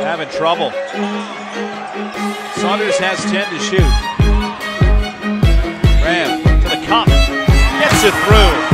Having trouble. Saunders has 10 to shoot. Graham to the cup. Gets it through.